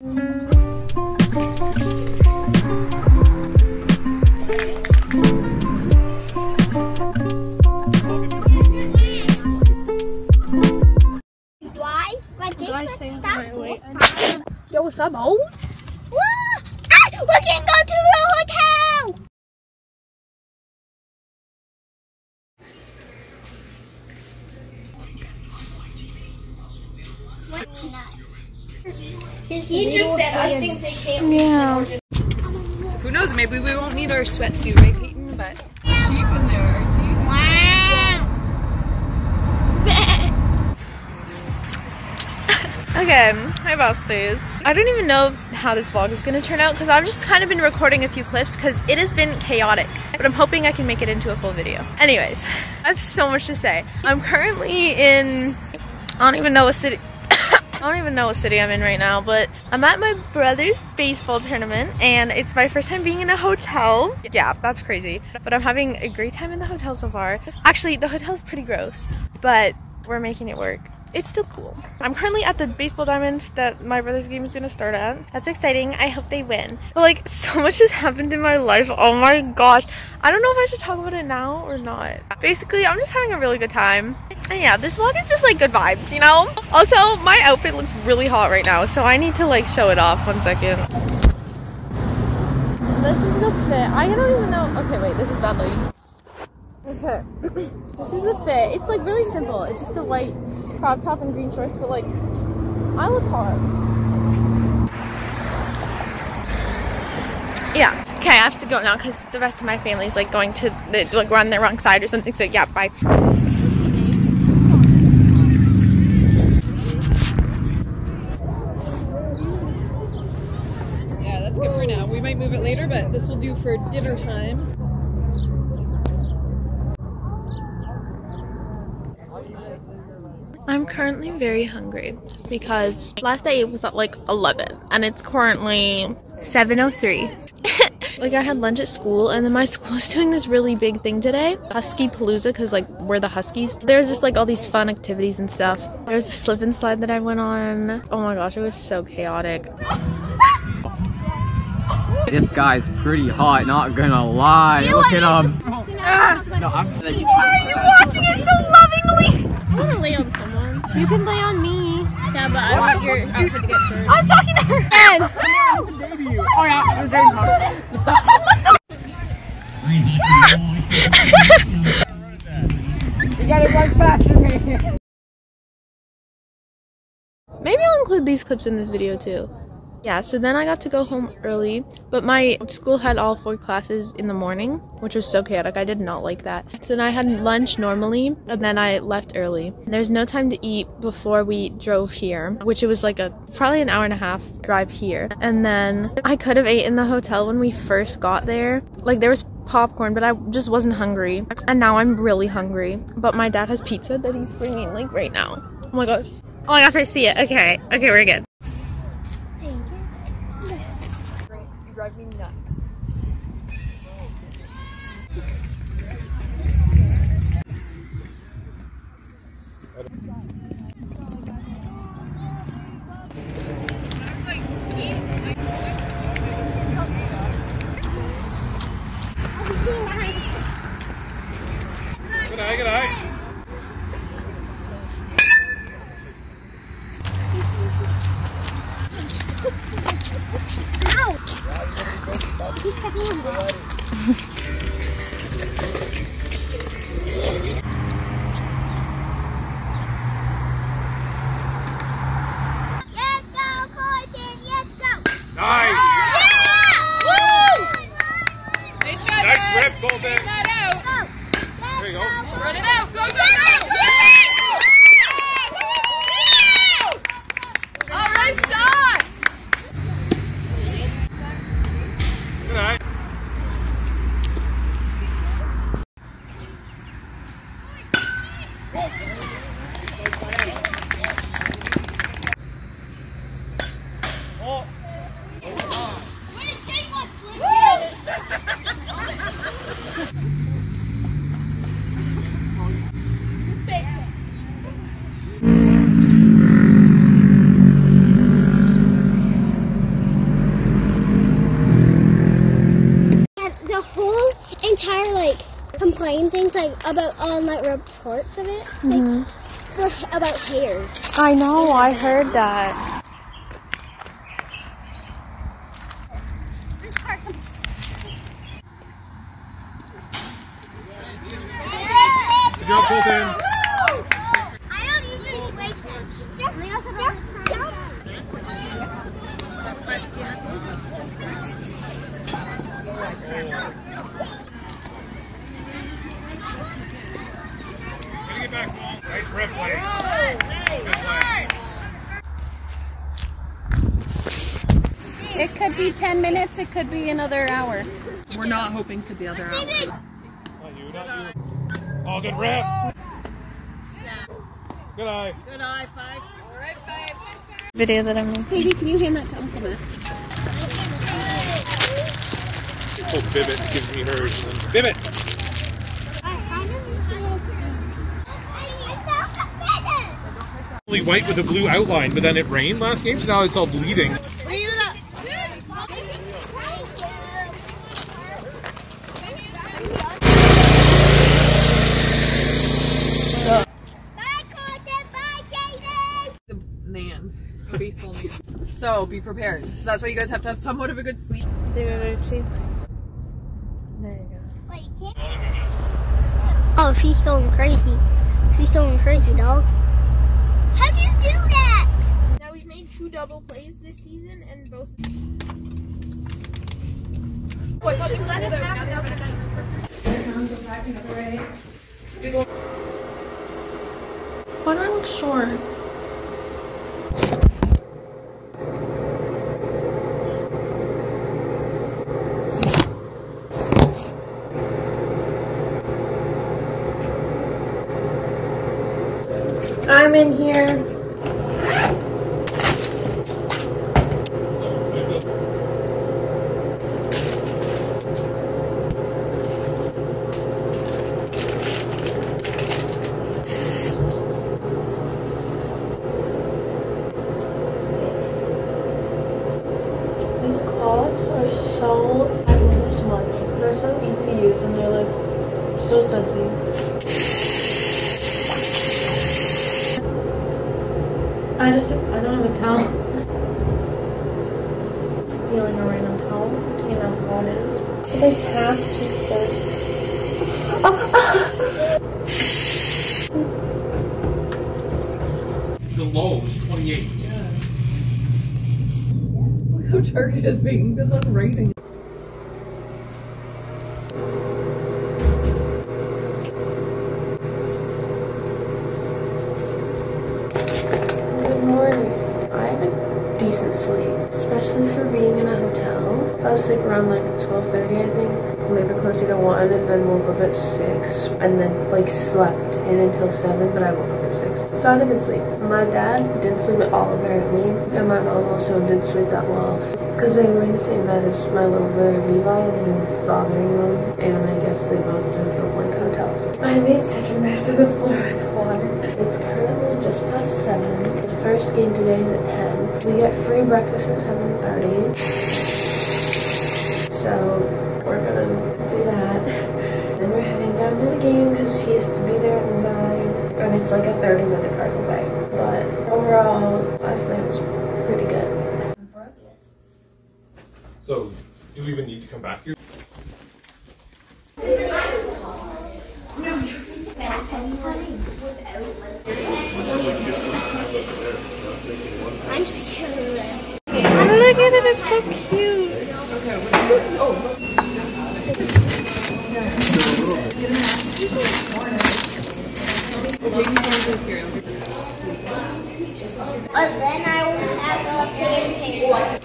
Yo, what's up, Oats? Sweatsuit, right, Peyton? But sheep in there, Archie. Wow. Okay, hi besties. I don't even know how this vlog is gonna turn out because I've just kind of been recording a few clips because it has been chaotic. But I'm hoping I can make it into a full video. Anyways, I have so much to say. I'm currently in, I don't even know what city, I don't even know what city I'm in right now, but I'm at my brother's baseball tournament and it's my first time being in a hotel. Yeah, that's crazy. But I'm having a great time in the hotel so far. Actually, the hotel's pretty gross, but we're making it work. It's still cool. I'm currently at the baseball diamond that my brother's game is gonna start at. That's exciting. I hope they win. But like, so much has happened in my life. Oh my gosh. I don't know if I should talk about it now or not. Basically, I'm just having a really good time. And yeah, this vlog is just like good vibes, you know? Also, my outfit looks really hot right now, so I need to like show it off one second. This is the fit. I don't even know. Okay, wait, this is. Okay. this is the fit. It's like really simple. It's just a white crop top and green shorts, but like, I look hot. Yeah. Okay, I have to go now because the rest of my family's like going to the, like we're on the wrong side or something. So yeah, bye. Yeah, that's good for now. We might move it later, but this will do for dinner time. I'm currently very hungry because last I ate was at like 11 and it's currently 7.03. like I had lunch at school and then my school is doing this really big thing today. Husky Palooza because like we're the Huskies. There's just like all these fun activities and stuff. There's a slip and slide that I went on. Oh my gosh, it was so chaotic. This guy's pretty hot, not gonna lie. Look at him. Ah! No, I'm Why are you watching it so lovingly? I want to lay on someone. You can lay on me. Yeah, but I want your outfit to get first. I'm talking to her. Oh yeah, it's very hot. You gotta run faster than me. Maybe I'll include these clips in this video too. Yeah, so then I got to go home early, but my school had all four classes in the morning, which was so chaotic. I did not like that. So then I had lunch normally, and then I left early. There's no time to eat before we drove here, which it was like a probably an hour and a half drive here. And then I could have ate in the hotel when we first got there. Like there was popcorn, but I just wasn't hungry. And now I'm really hungry. But my dad has pizza that he's bringing like right now. Oh my gosh. Oh my gosh, I see it. Okay. Okay, we're good. Drive me nuts. Good eye, good eye. Let's go, Fortin. Let's go. Nice. Nice job, Nice guys. rip, Golden. Take that out. Go. There you go. Run it out. Go, go, go. All right, socks. Good eye. Are like complain things like about on like reports of it, like for, mm-hmm. about hairs. I know, I heard that. Good job, Colton. I don't usually break them. Gotta back, Paul. Nice rep play. Good. It could be 10 minutes, it could be another hour. We're not hoping for the other hour. Not you, not you. Oh, good rep. Good eye. Video that I'm making. Sadie, can you hand that to Uncle Matt? Oh, Bibbit gives me hers. Bibbit! White with a blue outline, but then it rained last game, so now it's all bleeding. The man. The baseball man. So be prepared. So that's why you guys have to have somewhat of a good sleep. There you go. Oh, she's going crazy. She's going crazy, dog. How do you do that? Now we've made two double plays this season and both. Why do I look short? I'm in here. These cloths are so I. They're so easy to use and they're like so sensitive. I just I don't have a towel. Stealing a random towel. You know how it is. But they have to first. The low is 28. How Target is being because I'm raining. Good morning. I had a decent sleep, especially for being in a hotel. I was asleep around like 12.30 I think, maybe closer to 1 and then woke up at 6 and then like slept in until 7 but I woke up at 6. So I didn't good sleep. My dad didn't sleep at all apparently and my mom also didn't sleep that well because they were in the same bed as my little brother Levi and he was bothering them and I guess they both just don't like hotels. I made such a mess of the floor with water. It's currently just past 7. The first game today is at 10. We get free breakfast at 7.30. So we're gonna do that. Then we're heading down to the game because he has to be there at 9. And it's like a 30 minute drive away. But overall, last night was pretty good. So, do we even need to come back here? I'm scared of that. Look at it, it's so cute. But then I will have a pancake.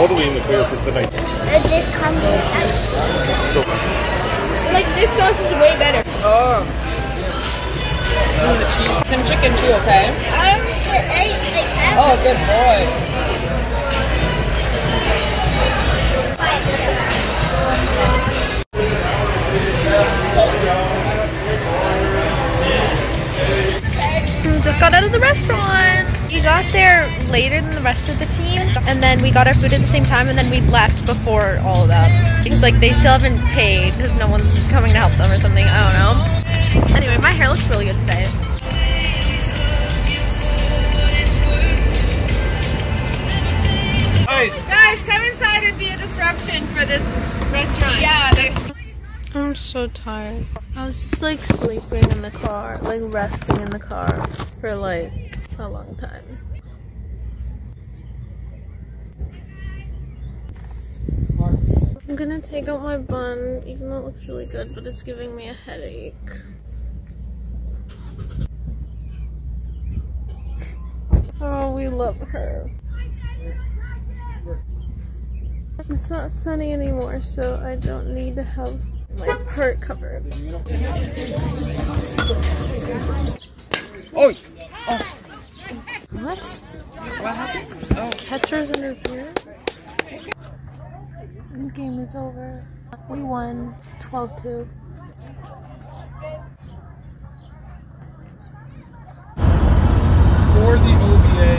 Totally in the clear for tonight. Or just come Like this sauce is way better. Oh. And the cheese. Some chicken too, okay? Um, oh, good boy. Just got out of the restaurant. We got there later than the rest of the team, and then we got our food at the same time, and then we left before all of them. It's like they still haven't paid because no one's coming to help them or something. I don't know. Anyway, my hair looks really good today. Nice. Guys, come inside and be a disruption for this restaurant. Yeah, there's I'm so tired. I was just like sleeping in the car, like resting in the car for like a long time. I'm gonna take out my bun, even though it looks really good, but it's giving me a headache. Oh, we love her. It's not sunny anymore, so I don't need to have my part covered. Oh, What? what happened? Oh, Catcher's interference? The game is over. We won 12 2. for the OBA.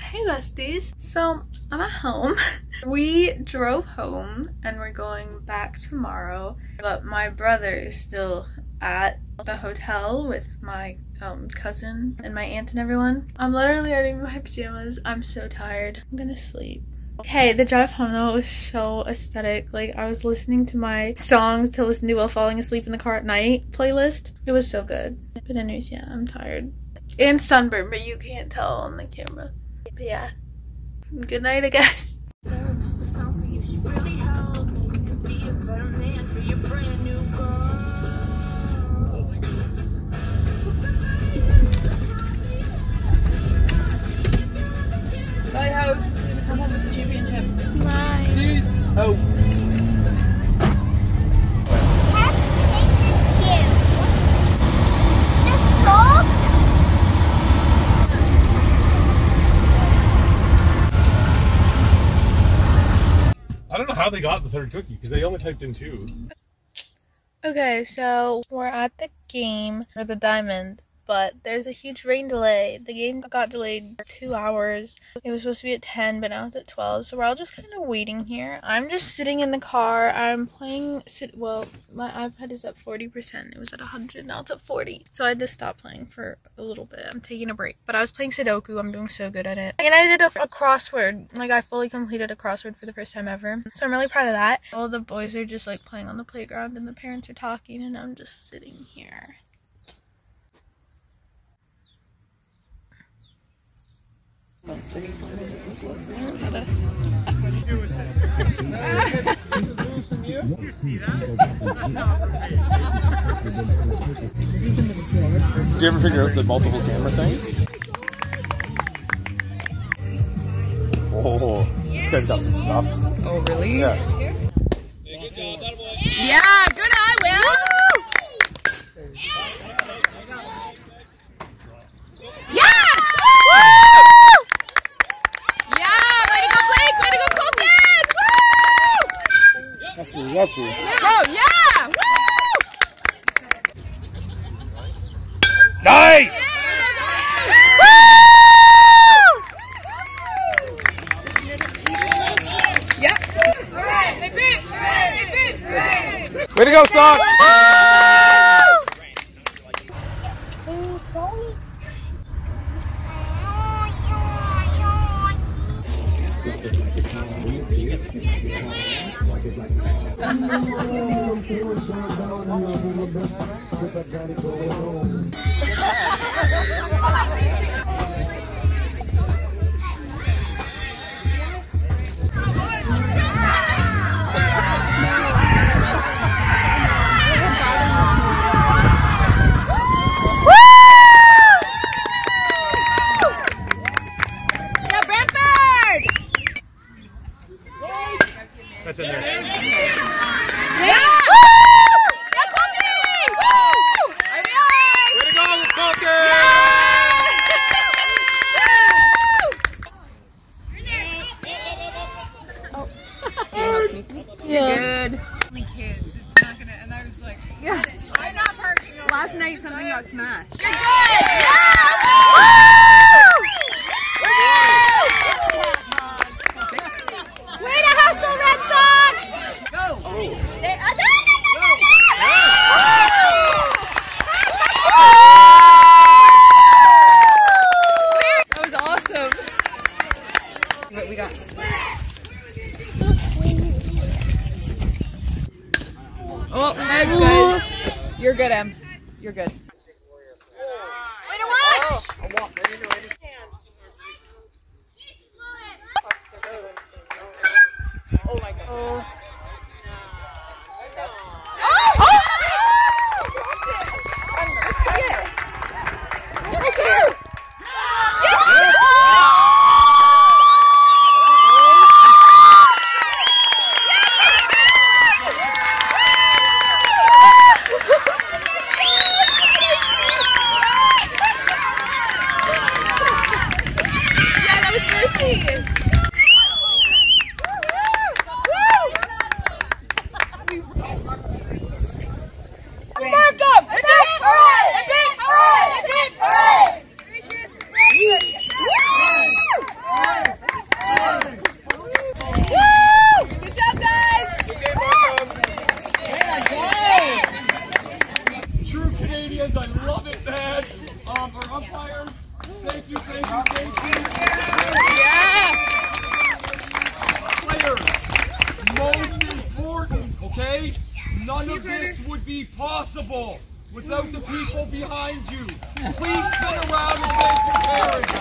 Hey besties. So I'm at home. We drove home and we're going back tomorrow. But my brother is still at the hotel with my um, cousin and my aunt and everyone. I'm literally in my pajamas. I'm so tired. I'm gonna sleep. Okay, the drive home though was so aesthetic. Like I was listening to my songs to listen to while falling asleep in the car at night playlist. It was so good. But anyways, yeah, I'm tired. And sunburned, but you can't tell on the camera. But yeah. Good night, I guess. Really helped me. You could be a better man for your brand third cookie because they only typed in two. Okay, so we're at the game for the diamond, but there's a huge rain delay. The game got delayed for two hours. It was supposed to be at 10, but now it's at 12. So we're all just kind of waiting here. I'm just sitting in the car. I'm playing, sit. well, my iPad is at 40%. It was at 100, now it's at 40. So I had to stop playing for a little bit. I'm taking a break. But I was playing Sudoku. I'm doing so good at it. And I did a, a crossword. Like, I fully completed a crossword for the first time ever. So I'm really proud of that. All the boys are just like playing on the playground and the parents are talking, and I'm just sitting here. Did you ever figure out the multiple camera thing? Oh, this guy's got some stuff. Oh, really? Yeah, Way to go, Sock. Behind you. Please spin around and thank your parents.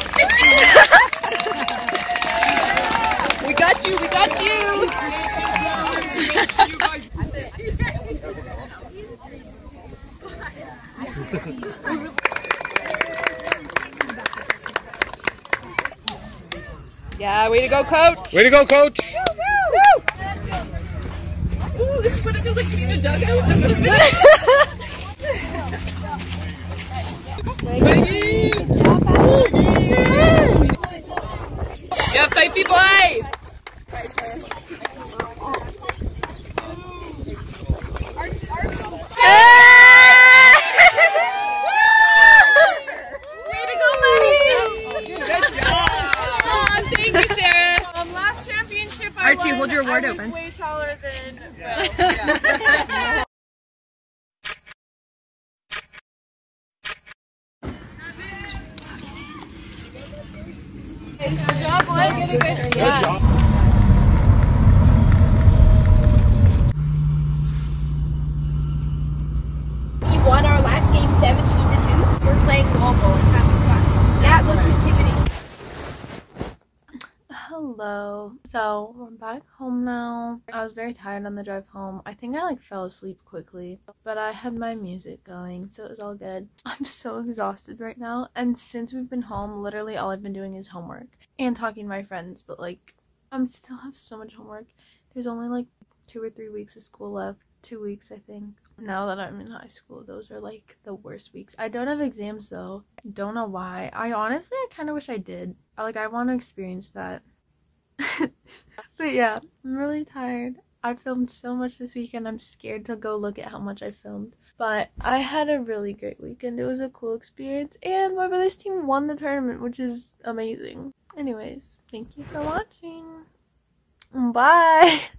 We got you. We got you. You Yeah. Way to go, coach. Way to go, coach! Ooh, this is what it feels like to be in a dugout. I'm gonna Yeah, fight people, hey! Way to go, buddy! Good job! Aw, thank you, Sarah. Um, last championship I Archie, won, hold your award open. way taller than... Yeah. Good job, good. Good job. We won our last game 17 to 2. We're playing Wombo and having fun. That looks intimidating. Hello. So I'm back home now. I was very tired on the drive home. I think I like fell asleep quickly, but I had my music going, so it was all good. I'm so exhausted right now, and since we've been home, literally all I've been doing is homework and talking to my friends. But like, I'm still have so much homework. There's only like two or three weeks of school left. Two weeks, I think. Now that I'm in high school, those are like the worst weeks. I don't have exams though. Don't know why. I honestly, I kind of wish I did. Like, I want to experience that. But yeah, I'm really tired. I filmed so much this weekend. I'm scared to go look at how much I filmed. But I had a really great weekend. It was a cool experience. And my brother's team won the tournament, which is amazing. Anyways, thank you for watching. Bye.